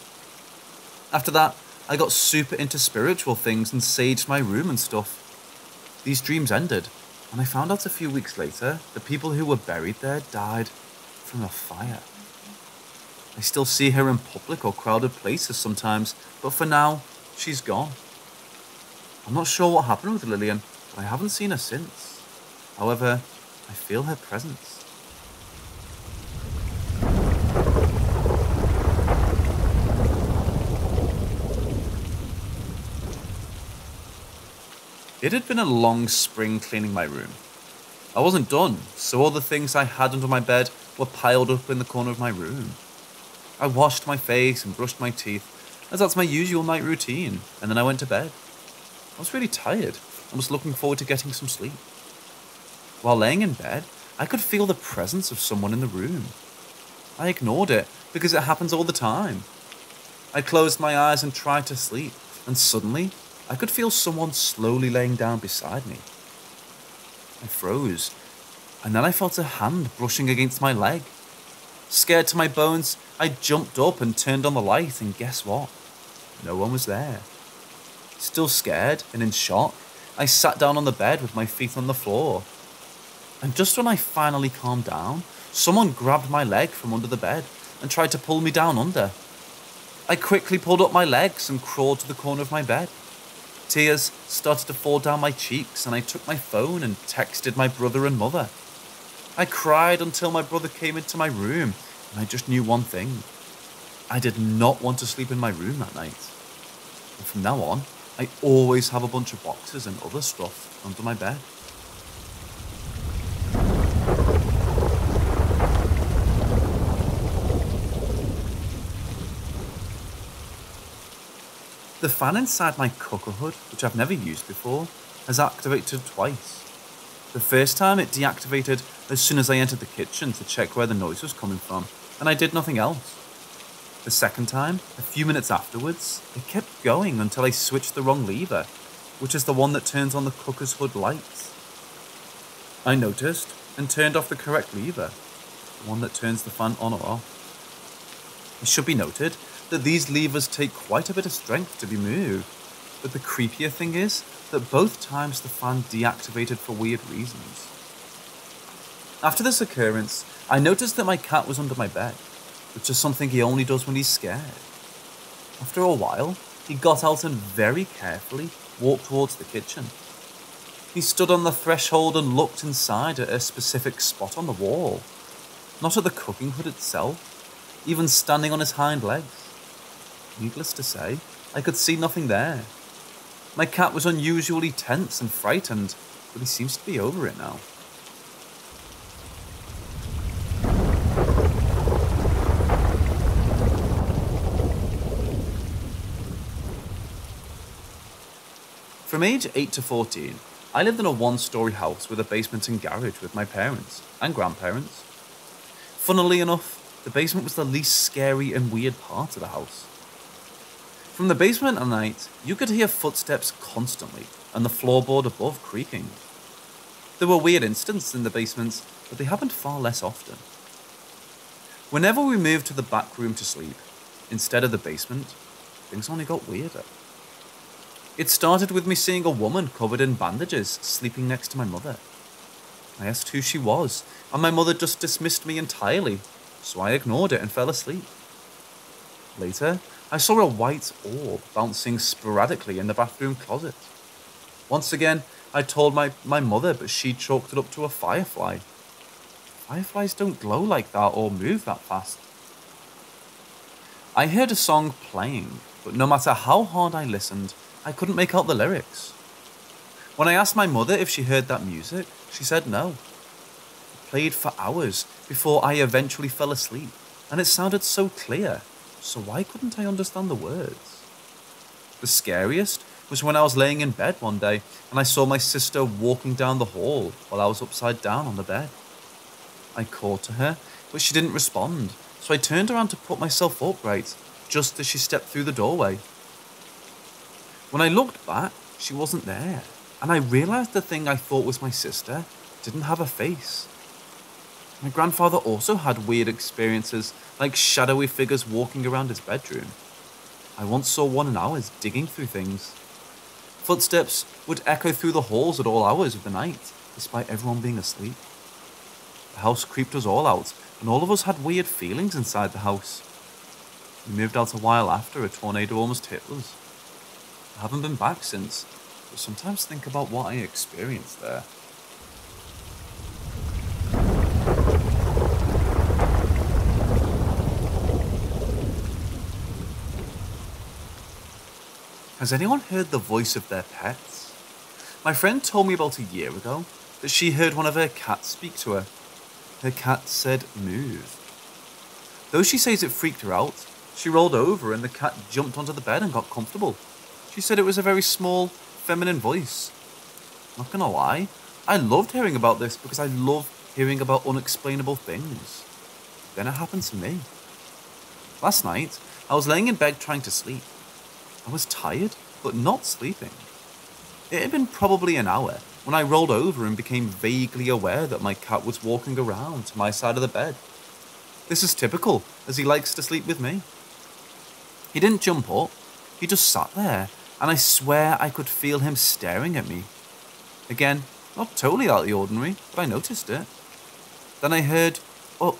After that, I got super into spiritual things and saged my room and stuff. These dreams ended, And I found out a few weeks later the people who were buried there died from a fire. I still see her in public or crowded places sometimes, but for now, she's gone. I'm not sure what happened with Lillian, but I haven't seen her since. However, I feel her presence. It had been a long spring cleaning my room. I wasn't done, so all the things I had under my bed were piled up in the corner of my room. I washed my face and brushed my teeth, as that's my usual night routine, and then I went to bed. I was really tired and was looking forward to getting some sleep. While laying in bed, I could feel the presence of someone in the room. I ignored it because it happens all the time. I closed my eyes and tried to sleep, and suddenly I could feel someone slowly laying down beside me. I froze, and then I felt a hand brushing against my leg. Scared to my bones, I jumped up and turned on the light, and guess what? No one was there. Still scared and in shock, I sat down on the bed with my feet on the floor. And just when I finally calmed down, someone grabbed my leg from under the bed and tried to pull me down under. I quickly pulled up my legs and crawled to the corner of my bed. Tears started to fall down my cheeks, and I took my phone and texted my brother and mother. I cried until my brother came into my room, and I just knew one thing. I did not want to sleep in my room that night. And from now on, I always have a bunch of boxes and other stuff under my bed. The fan inside my cooker hood, which I've never used before, has activated twice. The first time it deactivated as soon as I entered the kitchen to check where the noise was coming from, and I did nothing else. The second time, a few minutes afterwards, it kept going until I switched the wrong lever, which is the one that turns on the cooker's hood lights. I noticed and turned off the correct lever, the one that turns the fan on or off. It should be noted that these levers take quite a bit of strength to be moved, but the creepier thing is that both times the fan deactivated for weird reasons. After this occurrence, I noticed that my cat was under my bed, which is something he only does when he's scared. After a while, he got out and very carefully walked towards the kitchen. He stood on the threshold and looked inside at a specific spot on the wall, not at the cooking hood itself, even standing on his hind legs. Needless to say, I could see nothing there. My cat was unusually tense and frightened, but he seems to be over it now. From age 8 to 14, I lived in a one story house with a basement and garage with my parents and grandparents. Funnily enough, the basement was the least scary and weird part of the house. From the basement at night, you could hear footsteps constantly and the floorboard above creaking. There were weird incidents in the basements, but they happened far less often. Whenever we moved to the back room to sleep, instead of the basement, things only got weirder. It started with me seeing a woman covered in bandages sleeping next to my mother. I asked who she was, and my mother just dismissed me entirely, so I ignored it and fell asleep. Later, I saw a white orb bouncing sporadically in the bathroom closet. Once again, I told my, my mother, but she chalked it up to a firefly. Fireflies don't glow like that or move that fast. I heard a song playing, but no matter how hard I listened, I couldn't make out the lyrics. When I asked my mother if she heard that music, she said no. It played for hours before I eventually fell asleep, and it sounded so clear so why couldn't I understand the words? The scariest was when I was laying in bed one day and I saw my sister walking down the hall while I was upside down on the bed. I called to her, but she didn't respond, so I turned around to put myself upright just as she stepped through the doorway. When I looked back, she wasn't there, and I realized the thing I thought was my sister didn't have a face. My grandfather also had weird experiences, like shadowy figures walking around his bedroom. I once saw one in ours digging through things. Footsteps would echo through the halls at all hours of the night, despite everyone being asleep. The house creeped us all out, and all of us had weird feelings inside the house. We moved out a while after a tornado almost hit us. I haven't been back since, but sometimes think about what I experienced there. Has anyone heard the voice of their pets? My friend told me about a year ago that she heard one of her cats speak to her. Her cat said, Move. Though she says it freaked her out, she rolled over and the cat jumped onto the bed and got comfortable. She said it was a very small, feminine voice. Not gonna lie, I loved hearing about this because I love hearing about unexplainable things. Then it happened to me. Last night, I was laying in bed trying to sleep. I was tired, but not sleeping. It had been probably an hour when I rolled over and became vaguely aware that my cat was walking around to my side of the bed. This is typical, as he likes to sleep with me. He didn't jump up, he just sat there, and I swear I could feel him staring at me. Again, not totally out of the ordinary, but I noticed it. Then I heard, Up,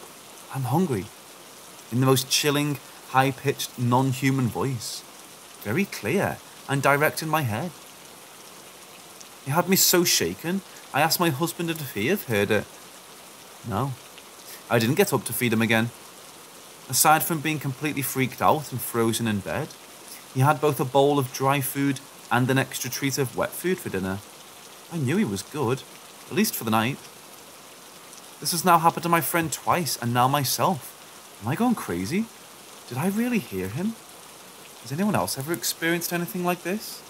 I'm hungry, in the most chilling, high pitched, non human voice very clear and direct in my head. It had me so shaken, I asked my husband if he had heard it. No, I didn't get up to feed him again. Aside from being completely freaked out and frozen in bed, he had both a bowl of dry food and an extra treat of wet food for dinner. I knew he was good, at least for the night. This has now happened to my friend twice and now myself. Am I going crazy? Did I really hear him? Has anyone else ever experienced anything like this?